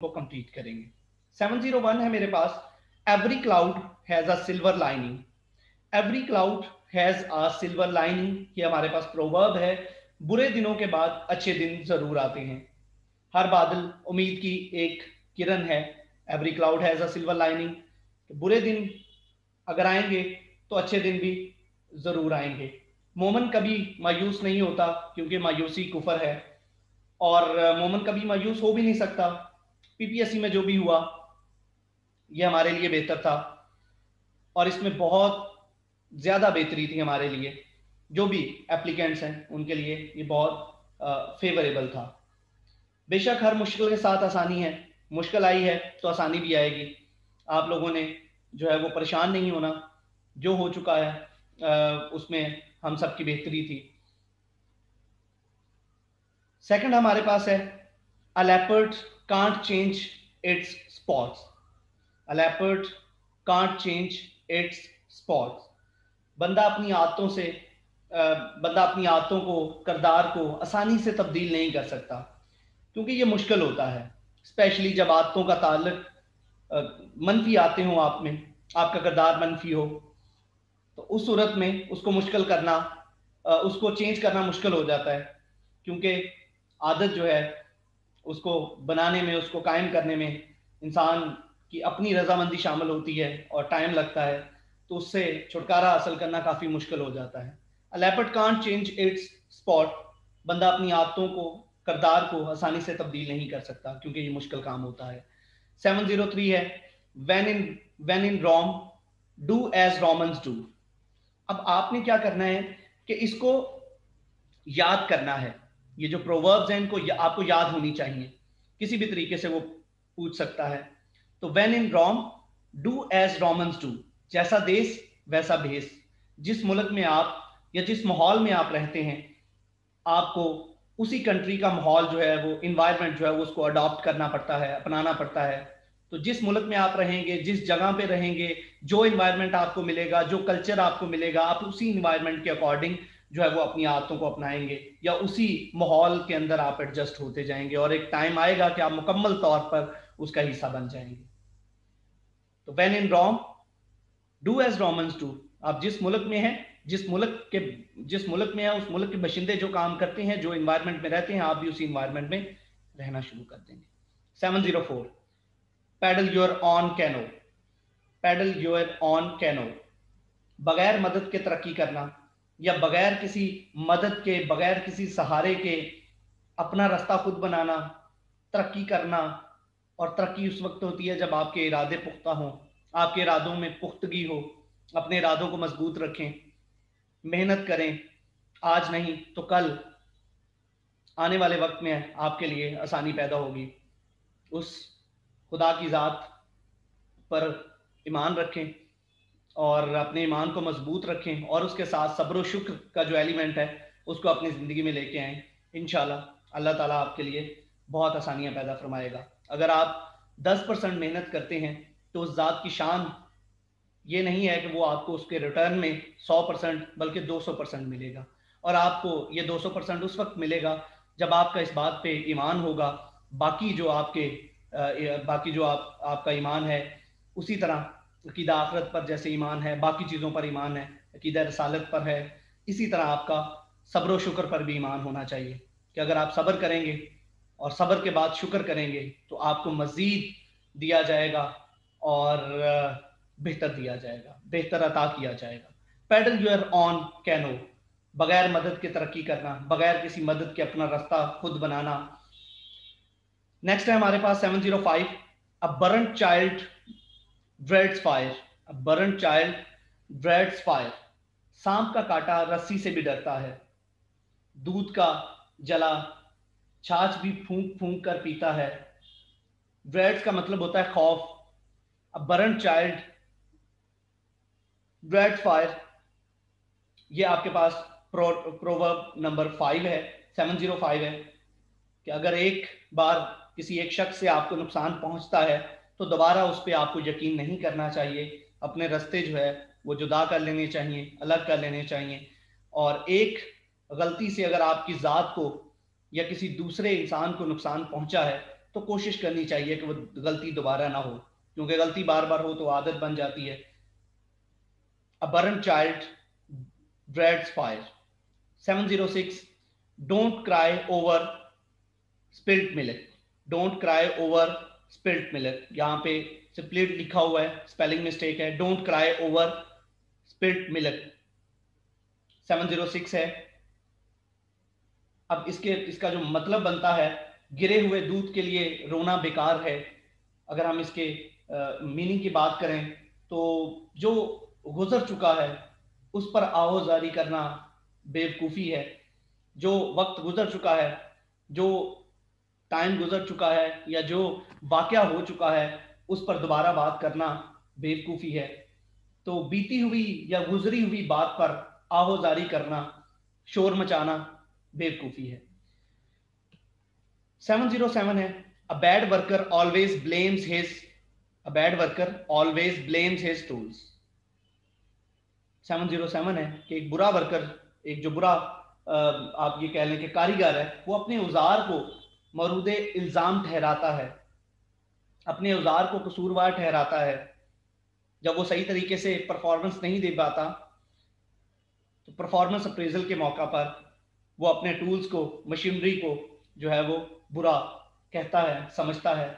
को कंप्लीट करेंगे। 701 है मेरे पास। Every cloud has a silver lining every cloud has a silver lining ये हमारे पास प्रोवर्ब है। बुरे दिनों के बाद अच्छे दिन ज़रूर आते हैं। हर बादल उम्मीद की एक किरण है। Every cloud has a silver lining बुरे दिन अगर आएँगे तो अच्छे दिन भी ज़रूर आएँगे। मोमन कभी मायूस नहीं होता, क्योंकि मायूसी कुफर है। और मोमन कभी मायूस हो भी नहीं सकता। पीपीएससी में जो भी हुआ ये हमारे लिए बेहतर था। और इसमें बहुत ज़्यादा बेहतरी थी हमारे लिए। जो भी एप्लीकेंट्स हैं उनके लिए ये बहुत फेवरेबल था। बेशक हर मुश्किल के साथ आसानी है। मुश्किल आई है तो आसानी भी आएगी। आप लोगों ने जो है वो परेशान नहीं होना। जो हो चुका है आ, उसमें हम सबकी बेहतरी थी। सेकंड हमारे पास है leopard can't change its spots. A leopard can't change its spots. बंदा अपनी आदतों से बंदा अपनी आदतों को, करदार को आसानी से तब्दील नहीं कर सकता, क्योंकि ये मुश्किल होता है स्पेशली जब आदतों का ताल्लुक मनफी आते हो आप में, आपका करदार मनफी हो तो उस सूरत में उसको मुश्किल करना उसको चेंज करना मुश्किल हो जाता है, क्योंकि आदत जो है उसको बनाने में, उसको कायम करने में इंसान की अपनी रजामंदी शामिल होती है और टाइम लगता है तो उससे छुटकारा हासिल करना काफ़ी मुश्किल हो जाता है। Leopard can't change its spot बंदा अपनी आदतों को, करदार को आसानी से तब्दील नहीं कर सकता, क्योंकि ये मुश्किल काम होता है। सेवन ज़ीरो थ्री है when in when in Rome do as Romans do अब आपने क्या करना है कि इसको याद करना है। ये जो प्रोवर्ब्स हैं, इनको आपको याद होनी चाहिए। किसी भी तरीके से वो पूछ सकता है। तो when in Rome do as Romans do जैसा देश, वैसा भेस जिस मुल्क में आप, या जिस माहौल में आप रहते हैं, आपको उसी कंट्री का माहौल जो है, वो इन्वायरमेंट जो है, वो उसको अडॉप्ट करना पड़ता है, अपनाना पड़ता है। तो जिस मुल्क में आप रहेंगे, जिस जगह पे रहेंगे, जो इन्वायरमेंट आपको मिलेगा, जो कल्चर आपको मिलेगा, आप उसी इन्वायरमेंट के अकॉर्डिंग जो है वो अपनी आदतों को अपनाएँगे या उसी माहौल के अंदर आप एडजस्ट होते जाएँगे और एक टाइम आएगा कि आप मुकम्मल तौर पर उसका हिस्सा बन जाएँगे। तो when in Rome do as Romans do आप जिस मुल्क में हैं, जिस मुल्क के, जिस मुल्क में है, उस मुल्क के बशिंदे जो काम करते हैं, जो इन्वायरमेंट में रहते हैं, आप भी उसी इन्वायरमेंट में रहना शुरू कर देंगे। Seven zero four paddle your on canoe paddle your on canoe बगैर मदद के तरक्की करना। या बगैर किसी मदद के, बगैर किसी सहारे के अपना रास्ता खुद बनाना, तरक्की करना और तरक्की उस वक्त होती है जब आपके इरादे पुख्ता हों, आपके इरादों में पुख्तगी हो, अपने इरादों को मज़बूत रखें, मेहनत करें। आज नहीं तो कल आने वाले वक्त में आपके लिए आसानी पैदा होगी। उस खुदा की ज़ात पर ईमान रखें। और अपने ईमान को मज़बूत रखें और उसके साथ सब्र शुक्र का जो एलिमेंट है, उसको अपनी ज़िंदगी में लेके आए। इन अल्लाह ताला आपके लिए बहुत आसानियाँ पैदा फरमाएगा। अगर आप 10 परसेंट मेहनत करते हैं तो उस ज़ात की शान ये नहीं है कि वो आपको उसके रिटर्न में 100 परसेंट, बल्कि 200 परसेंट मिलेगा। और आपको ये 200 परसेंट उस वक्त मिलेगा जब आपका इस बात पे ईमान होगा। बाकी जो आपके बाकी जो आप, आपका ईमान है, उसी तरह अकीदा आखरत पर जैसे ईमान है, बाकी चीज़ों पर ईमान है अकीदा रसालत पर है, इसी तरह आपका सब्र शुक्र पर भी ईमान होना चाहिए। कि अगर आप सब्र करेंगे और सब्र के बाद शुक्र करेंगे तो आपको मज़ीद दिया जाएगा और बेहतर दिया जाएगा, बेहतर अता किया जाएगा। पैडल यूर ऑन कैनो, बगैर मदद के तरक्की करना, बगैर किसी मदद के अपना रास्ता खुद बनाना। नेक्स्ट है हमारे पास seven zero five, a burnt child dreads fire burnt child dreads fire सांप का काटा रस्सी से भी डरता है। दूध का जला, छाछ भी फूंक फूंक कर पीता है। ड्रेड्स का मतलब होता है खौफ। अब बरंट चाइल्ड ड्रेड फायर ये आपके पास प्रो प्रोवर्ब नंबर फाइव है सेवन ज़ीरो फाइव है कि अगर एक बार किसी एक शख्स से आपको नुकसान पहुँचता है तो दोबारा उस पर आपको यकीन नहीं करना चाहिए। अपने रस्ते जो है, वो जुदा कर लेने चाहिए, अलग कर लेने चाहिए। और एक गलती से अगर आपकी ज़ात को या किसी दूसरे इंसान को नुकसान पहुँचा है तो कोशिश करनी चाहिए कि वो गलती दोबारा ना हो। क्योंकि गलती बार बार हो तो आदत बन जाती है। A burn child dreads fire 706 don't cry over spilt milk don't cry over spilt milk यहाँ पे स्प्लिट लिखा हुआ है स्पेलिंग मिस्टेक है don't cry over spilt milk 706 है। अब इसके, इसका जो मतलब बनता है, गिरे हुए दूध के लिए रोना बेकार है। अगर हम इसके मीनिंग की बात करें तो जो गुजर चुका है, उस पर आहोजारी करना बेवकूफ़ी है। जो वक्त गुजर चुका है, जो टाइम गुजर चुका है या जो वाक्य हो चुका है, उस पर दोबारा बात करना बेवकूफ़ी है। तो बीती हुई या गुजरी हुई बात पर आहोजारी करना, शोर मचाना बेवकूफ़ी है। 707 है a bad worker always blames his a bad worker always blames his tools 707 है कि एक बुरा वर्कर एक जो बुरा आप ये कह लें कि कारीगर है, वो अपने औज़ार को मरूद इल्ज़ाम ठहराता है, अपने औज़ार को कसूरवार ठहराता है। जब वो सही तरीके से परफॉर्मेंस नहीं दे पाता तो परफॉर्मेंस अप्रेजल के मौका पर वो अपने टूल्स को मशीनरी को जो है वो बुरा कहता है, समझता है।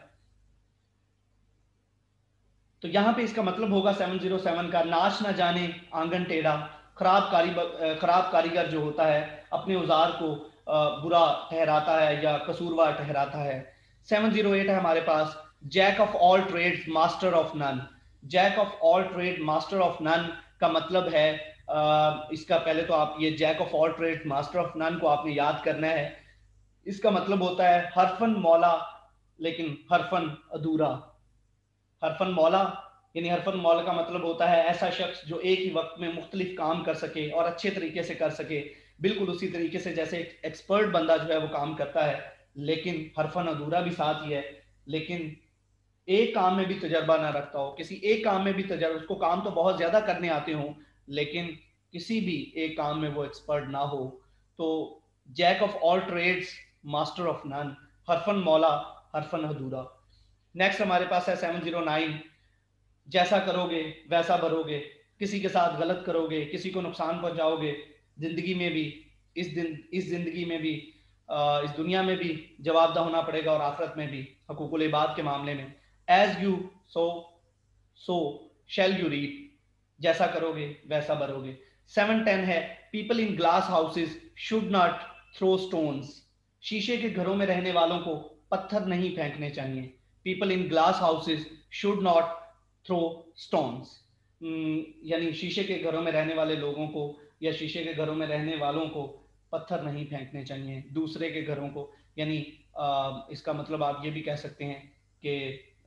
तो यहाँ पे इसका मतलब होगा 707 का नाच ना जाने आँगन टेढ़ा, खराब कारी, खराब कारीगर जो होता है, अपने औज़ार को बुरा ठहराता है या कसूरवार ठहराता है। 708 है हमारे पास। Jack of all trade master of none jack of all trade master of none का मतलब है इसका पहले तो आप ये jack of all trade master of none को आपने याद करना है। इसका मतलब होता है हरफन मौला, लेकिन हरफन अधूरा। हरफन मौला, यानी हरफन मौला का मतलब होता है ऐसा शख्स जो एक ही वक्त में मुख्तलिफ़ काम कर सके और अच्छे तरीके से कर सके। बिल्कुल उसी तरीके से जैसे एक एक्सपर्ट बंदा जो है वो काम करता है, लेकिन हरफन अधूरा भी साथ ही है, लेकिन एक काम में भी तजर्बा ना रखता हो, किसी एक काम में भी तजर्बा, उसको काम तो बहुत ज़्यादा करने आते हो, लेकिन किसी भी एक काम में वो एक्सपर्ट ना हो तो jack of all trades master of none हरफन मौला, हरफन अधूरा। नेक्स्ट हमारे पास है सेवन ज़ीरो नाइन जैसा करोगे वैसा भरोगे, किसी के साथ गलत करोगे, किसी को नुकसान पहुंचाओगे ज़िंदगी में भी, इस दिन, इस ज़िंदगी में भी इस दुनिया में भी जवाबदा होना पड़ेगा और आखरत में भी हकूकुल इबाद के मामले में। As you sow so shall you reap जैसा करोगे, वैसा भरोगे। सेवन टेन है people in glass houses should not throw stones शीशे के घरों में रहने वालों को पत्थर नहीं फेंकने चाहिए। People in glass houses should not throw stones यानी शीशे के घरों में रहने वाले लोगों को या शीशे के घरों में रहने वालों को पत्थर नहीं फेंकने चाहिए दूसरे के घरों को। यानी इसका मतलब आप ये भी कह सकते हैं कि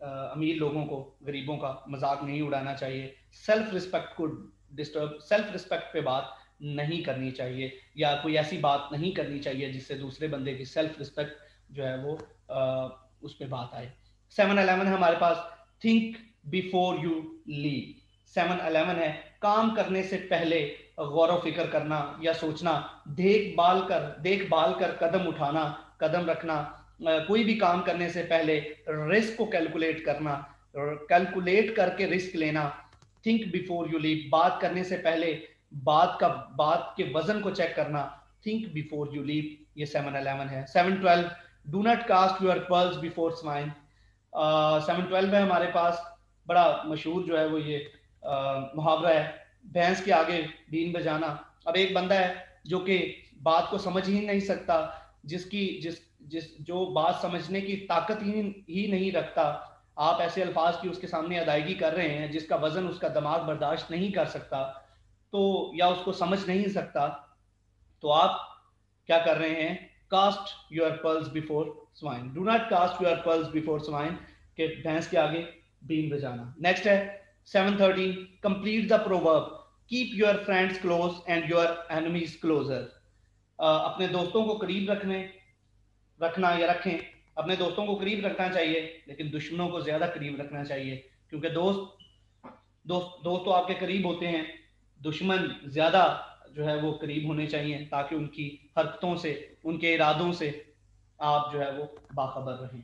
अमीर लोगों को गरीबों का मज़ाक नहीं उड़ाना चाहिए। सेल्फ रिस्पेक्ट को डिस्टर्ब सेल्फ रिस्पेक्ट पे बात नहीं करनी चाहिए या कोई ऐसी बात नहीं करनी चाहिए जिससे दूसरे बंदे की सेल्फ रिस्पेक्ट जो है वो आ, उस पर बात आए। सेवन अलेवन हमारे पास think before you leave seven eleven है, काम करने से पहले गौर फ़िक्र करना या सोचना, देखभाल कर देखभाल कर कदम उठाना, कदम रखना कोई भी काम करने से पहले रिस्क को कैलकुलेट करना कैलकुलेट करके रिस्क लेना। थिंक बिफोर यू लीव बात करने से पहले बात का, बात के वज़न को चेक करना। थिंक बिफोर यू लीव ये सेवन अलेवन है। Seven twelve do not cast your pearls before swine seven twelve है हमारे पास। बड़ा मशहूर जो है वो ये मुहावरा है, भैंस के आगे बीन बजाना। अब एक बंदा है जो कि बात को समझ ही नहीं सकता, जिसकी, जिस जिस, जो बात समझने की ताकत ही ही नहीं रखता, आप ऐसे अल्फाज की उसके सामने अदायगी कर रहे हैं, जिसका वज़न उसका दिमाग बर्दाश्त नहीं कर सकता तो या उसको समझ नहीं सकता तो आप क्या कर रहे हैं cast your pearls before swine do not cast your pearls before swine के भैंस के आगे बीन बजाना। नेक्स्ट है seven thirteen complete the proverb keep your friends close and your enemies closer अपने दोस्तों को करीब रखने, रखना या रखें। अपने दोस्तों को करीब रखना चाहिए, लेकिन दुश्मनों को ज़्यादा करीब रखना चाहिए। क्योंकि दोस्त दोस्त दोस्त तो आपके करीब होते हैं। दुश्मन ज़्यादा जो है वो करीब होने चाहिए, ताकि उनकी हरकतों से, उनके इरादों से आप जो है वो बाखबर रहें।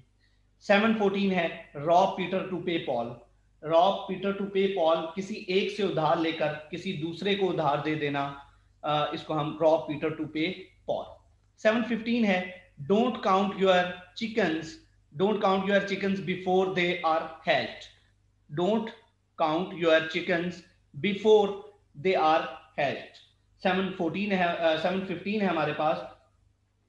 सेवन फोर्टीन है rob Peter to pay Paul rob Peter to pay Paul किसी एक से उधार लेकर किसी दूसरे को उधार दे देना इसको हम rob Peter to pay Paul seven fifteen है don't count your chickens don't count your chickens before they are hatched don't count your chickens before they are hatched seven fourteen है सेवन फिफ्टीन है हमारे पास।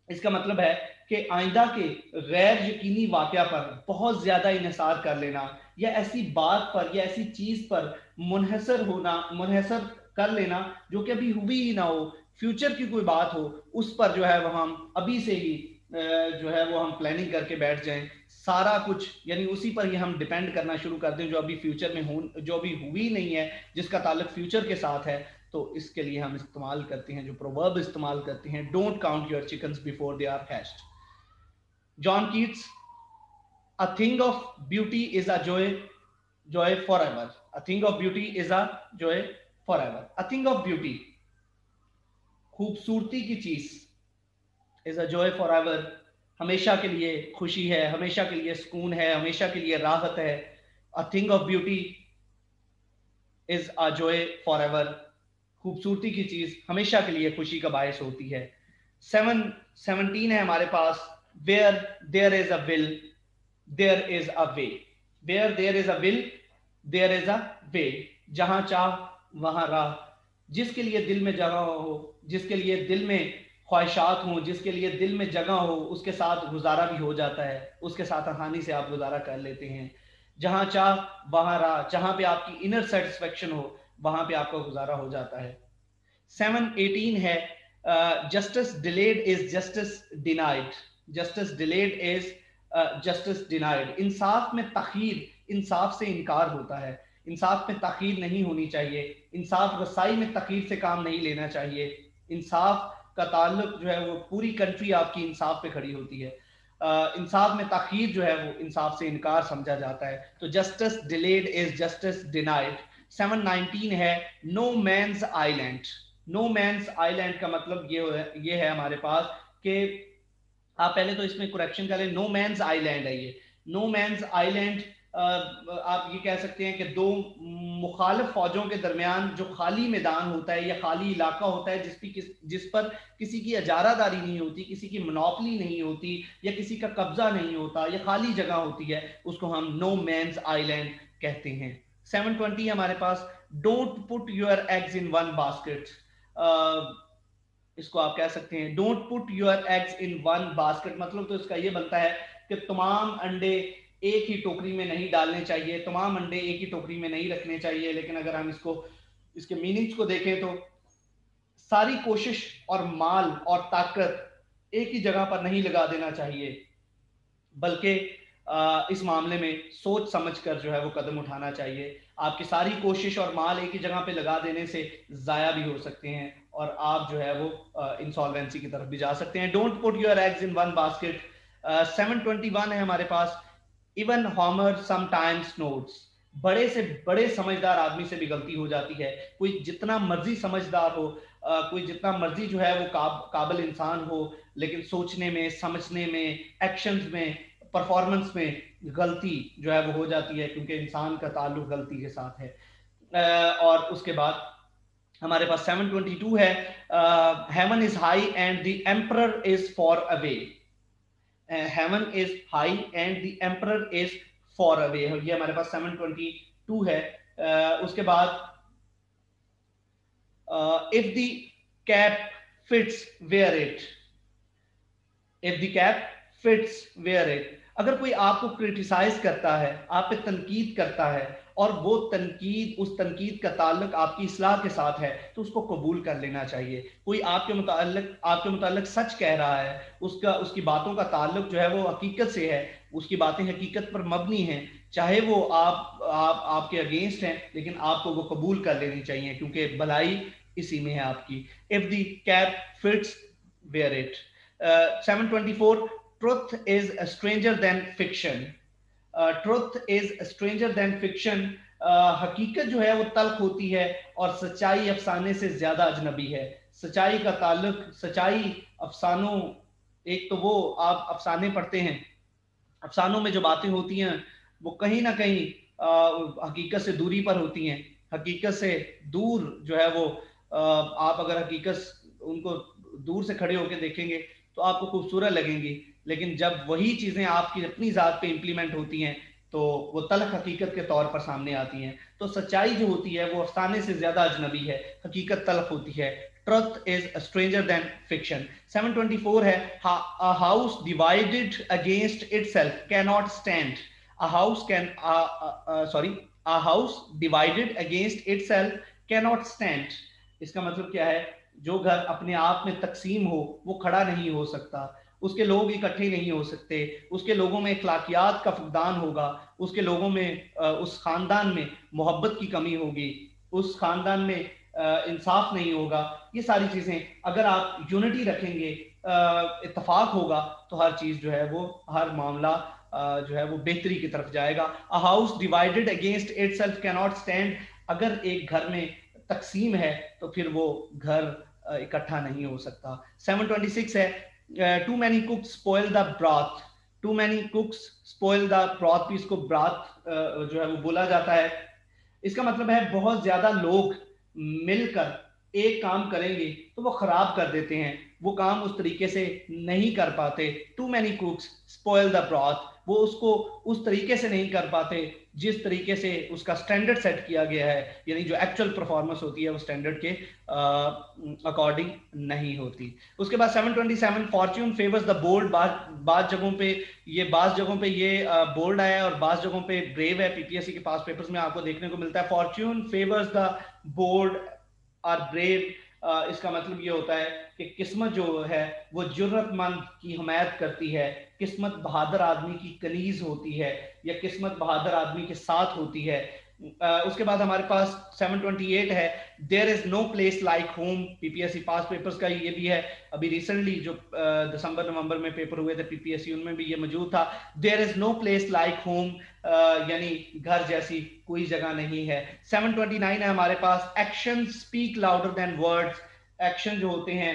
इसका मतलब है कि आइंदा के गैर यकीनी वाक्य पर बहुत ज़्यादा इसार कर लेना, या ऐसी बात पर, या ऐसी चीज़ पर मुनहसर होना, मुनहसर कर लेना, जो कि अभी हुई ही ना हो, फ्यूचर की कोई बात हो, उस पर जो है वह हम अभी से ही जो है वो हम प्लानिंग करके बैठ जाएँ। सारा कुछ, यानी उसी पर ही हम डिपेंड करना शुरू कर दें, जो अभी फ्यूचर में हो जो अभी हुई नहीं है, जिसका ताल्लुक फ्यूचर के साथ है तो इसके लिए हम इस्तेमाल करते हैं, जो प्रोवर्ब इस्तेमाल करते हैं don't count your chickens before they are hatched a thing of beauty is a joy joy for ever a thing of beauty is a joy for ever a thing of beauty खूबसूरती की चीज़ is a joy for ever हमेशा के लिए खुशी है, हमेशा के लिए सुकून है, हमेशा के लिए राहत है. A thing of beauty is a joy for ever खूबसूरती की चीज़, हमेशा के लिए खुशी का बायस होती है. सेवन सेवनटीन है हमारे पास. Where there is a will there is a way where there is a will there is a way जहाँ चाह, वहाँ राह। जिसके लिए दिल में जगह हो, जिसके लिए दिल में ख्वाहिशात हों, जिसके लिए दिल में जगह हो, उसके साथ गुजारा भी हो जाता है। उसके साथ आसानी से आप गुजारा कर लेते हैं। जहाँ चाह, वहाँ राह। जहाँ पे आपकी इनर सेटिस्फेक्शन हो, वहाँ पे आपका गुजारा हो जाता है। सेवन एटीन है justice delayed is justice denied justice delayed is justice denied इंसाफ में तखीर, इंसाफ से इनकार होता है। इंसाफ में तखीर नहीं होनी चाहिए। इंसाफ रसाई में तखीर से काम नहीं लेना चाहिए। इंसाफ का ताल्लुक जो है वो पूरी कंट्री आपकी इंसाफ पे खड़ी होती है। इंसाफ में तखीर जो है वो इंसाफ से इनकार समझा जाता है। तो justice delayed is justice denied 719 है no man's island no man's island का मतलब ये ये है हमारे पास कि आप पहले तो इसमें करेक्शन करें नो मैंस आइलैंड है ये। नो मैंस आइलैंड आप ये कह सकते हैं कि दो मुखालिफ फौजों के दरमियान जो खाली मैदान होता है या खाली इलाका होता है, जिस किस, जिस पर किसी की अजारादारी नहीं होती, किसी की मनोपली नहीं होती, या किसी का कब्जा नहीं होता, या खाली जगह होती है, उसको हम नो मैंस आईलैंड कहते हैं। 720 हमारे पास। Don't put your eggs in one basket इसको आप कह सकते हैं। Don't put your eggs in one basket मतलब तो इसका ये बनता है कि तमाम अंडे एक ही टोकरी में नहीं डालने चाहिए, तमाम अंडे एक ही टोकरी में नहीं रखने चाहिए। लेकिन अगर हम इसको, इसके मीनिंग्स को देखें तो सारी कोशिश और माल और ताकत एक ही जगह पर नहीं लगा देना चाहिए। बल्कि इस मामले में सोच समझ कर जो है वो कदम उठाना चाहिए। आपकी सारी कोशिश और माल एक ही जगह पे लगा देने से ज़ाया भी हो सकते हैं। और आप जो है वो इंसॉल्वेंसी की तरफ़ भी जा सकते हैं। Don't put your eggs in one basket seven twenty one है हमारे पास। इवन हॉमर समटाइम्स नोट्स बड़े से बड़े समझदार आदमी से भी गलती हो जाती है। कोई जितना मर्ज़ी समझदार हो कोई जितना मर्ज़ी जो है वो काब, काबिल इंसान हो लेकिन सोचने में समझने में एक्शंस में परफॉर्मेंस में गलती जो है वो हो जाती है क्योंकि इंसान का ताल्लुक गलती के साथ है। और उसके बाद हमारे पास 722 है। Heaven is high and the emperor is far away heaven is high and the emperor is far away ये हमारे पास 722 है। Uh, उसके बाद if the cap fits wear it if the cap fits wear it अगर कोई आपको criticise करता है आप पे तनकीद करता है और वो तनकीद, उस तनकीद का ताल्लुक आपकी इसलाह के साथ है तो उसको कबूल कर लेना चाहिए। कोई आपके मुतालिक आपके मुतालिक सच कह रहा है, उसका, उसकी बातों का ताल्लुक जो है वो हकीकत से है, उसकी बातें हकीकत पर मबनी हैं, चाहे वो आप आप, आपके अगेंस्ट हैं, लेकिन आपको वो कबूल कर लेनी चाहिए, क्योंकि भलाई इसी में है आपकी। If the cap fits wear it seven twenty four truth is a stranger than a stranger than fiction. Uh, हकीकत जो है वो तल्ख होती है और सच्चाई अफसाने से ज़्यादा अजनबी है। सच्चाई का ताल्लुक सच्चाई अफसानों एक तो वो आप अफसाने पढ़ते हैं। अफसानों में जो बातें होती हैं वो कहीं ना कहीं हकीकत से दूरी पर होती हैं। हकीकत से दूर जो है वो आ, आप अगर हकीकत उनको दूर से खड़े होकर देखेंगे तो आपको खूबसूरत लगेंगी। लेकिन जब वही चीज़ें आपकी अपनी ज़ात पे इम्प्लीमेंट होती हैं तो वो तलख हकीकत के तौर पर सामने आती हैं। तो सच्चाई जो होती है वो अफसाने से ज़्यादा अजनबी है। हकीकत तलख होती है। Truth is stranger than fiction. 724 है against itself cannot stand. A house can uh, uh, uh, sorry a house divided against itself cannot इसका मतलब क्या है? जो घर अपने आप में तकसीम हो वो खड़ा नहीं हो सकता। उसके लोग इकट्ठे नहीं हो सकते, उसके लोगों में अखलाकियात का फुकदान होगा, उसके लोगों में उस खानदान में मोहब्बत की कमी होगी, उस खानदान में इंसाफ नहीं होगा, ये सारी चीज़ें अगर आप यूनिटी रखेंगे इतफाक होगा तो हर चीज़ जो है वो, हर मामला जो है वो बेहतरी की तरफ़ जाएगा। A house divided against itself cannot stand अगर एक घर में तकसीम है तो फिर वो घर इकट्ठा नहीं हो सकता। 726 है too many cooks spoil the broth too many cooks spoil the broth भी इसको ब्रॉथ जो है वो बोला जाता है। इसका मतलब है बहुत ज़्यादा लोग मिलकर एक काम करेंगे तो वो खराब कर देते हैं। वो काम उस तरीके से नहीं कर पाते। Too many cooks spoil the broth वो उसको उस तरीके से नहीं कर पाते। जिस तरीके से उसका स्टैंडर्ड सेट किया गया है, यानी जो एक्चुअल परफॉर्मेंस होती है वो स्टैंडर्ड के अकॉर्डिंग नहीं होती। उसके बाद 727 फॉर्च्यून फेवर्स द बोर्ड बाद जगहों पे ये, बाज जगहों पे ये बोर्ड आया और बाज जगहों पे ब्रेव है। पीपीएससी के पास पेपर्स में आपको देखने को मिलता है। Fortune favours the bold or brave इसका मतलब ये होता है कि किस्मत जो है, वो जरूरतमंद की हमायत करती है। किस्मत बहादुर आदमी की कनीज होती है या किस्मत बहादुर आदमी के साथ होती है। उसके बाद हमारे पास 728 है। There is no place like home PPSC past papers का ये भी है। अभी रिसेंटली जो दिसंबर नवंबर में पेपर हुए थे पीपीएससी उनमें भी ये मौजूद था। There is no place like home यानी घर जैसी कोई जगह नहीं है। 729 है हमारे पास। Action speak louder than words action जो होते हैं,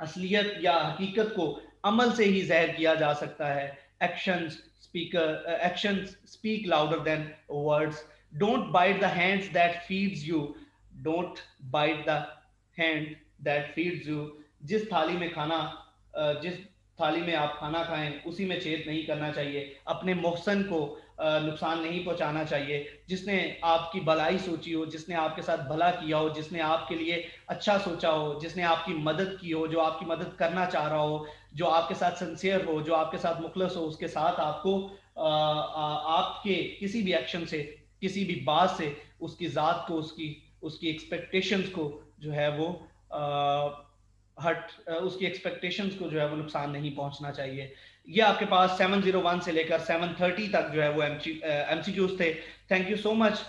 असलियत या हकीकत को अमल से ही जहर किया जा सकता है। Action speaker action speak louder than words don't bite the hands that feeds you don't bite the hand that feeds you जिस थाली में खाना uh, जिस थाली में आप खाना खाएँ उसी में छेद नहीं करना चाहिए। अपने मोहसन को नुकसान नहीं पहुंचाना चाहिए। जिसने आपकी भलाई सोची हो जिसने आपके साथ भला किया हो जिसने आपके लिए अच्छा सोचा हो जिसने आपकी मदद की हो जो आपकी मदद करना चाह रहा हो जो आपके साथ सिंसियर हो जो आपके साथ मुखलस हो उसके साथ आपको आ, आ, आपके किसी भी एक्शन से किसी भी बात से उसकी ज़ात को उसकी उसकी एक्सपेक्टेशंस को जो है वो आ, हट उसकी एक्सपेक्टेशंस को जो है वो नुकसान नहीं पहुँचना चाहिए। ये आपके पास 701 से लेकर 730 तक जो है वो एमसीक्यूज थे। Thank you so much